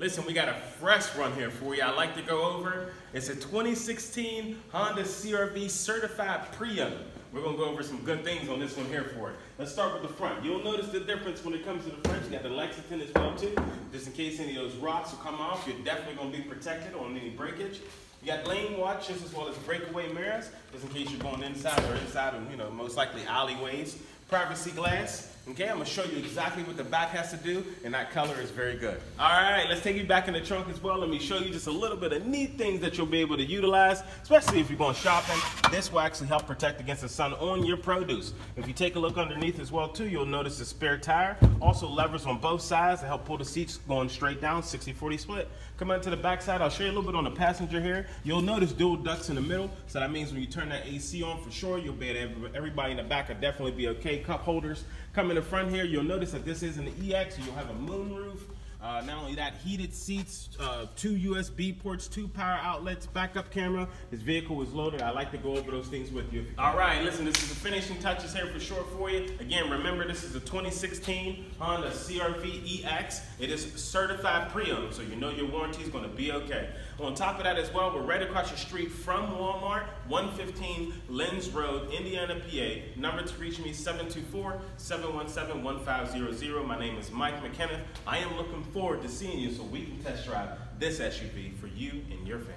Listen, we got a fresh one here for you. I like to go over. It's a 2016 Honda CRV certified pre-owned. We're gonna go over some good things on this one here for it. Let's start with the front. You'll notice the difference when it comes to the front. You got the Lexington as well too. Just in case any of those rocks will come off, you're definitely gonna be protected on any breakage. You got lane watches as well as breakaway mirrors, just in case you're going inside or inside of, you know, most likely alleyways. Privacy glass, Okay, I'm gonna show you exactly what the back has to do, and that color is very good. All right, let's take you back in the trunk as well. Let me show you just a little bit of neat things that you'll be able to utilize, especially if you're going shopping. This will actually help protect against the sun on your produce. If you take a look underneath as well too, you'll notice the spare tire. Also levers on both sides to help pull the seats going straight down, 60-40 split. Come on to the back side, I'll show you a little bit on the passenger here. You'll notice dual ducts in the middle, so that means when you turn that AC on for sure, you'll be able to, everybody in the back will definitely be okay. Cup holders. Come in the front here, you'll notice that this is an EX, you'll have a moon roof. Uh, not only that, heated seats, uh, two USB ports, two power outlets, backup camera. This vehicle is loaded. I like to go over those things with you. All right, listen, this is the finishing touches here for sure for you. Again, remember this is a 2016 Honda CRV EX. It is certified pre-owned, so you know your warranty is going to be okay. On top of that as well, we're right across the street from Walmart, 115 Lenz Road, Indiana, PA. Number to reach me, 724-717-1500. My name is Mike McKenna. I am looking forward to seeing you so we can test drive this SUV for you and your family.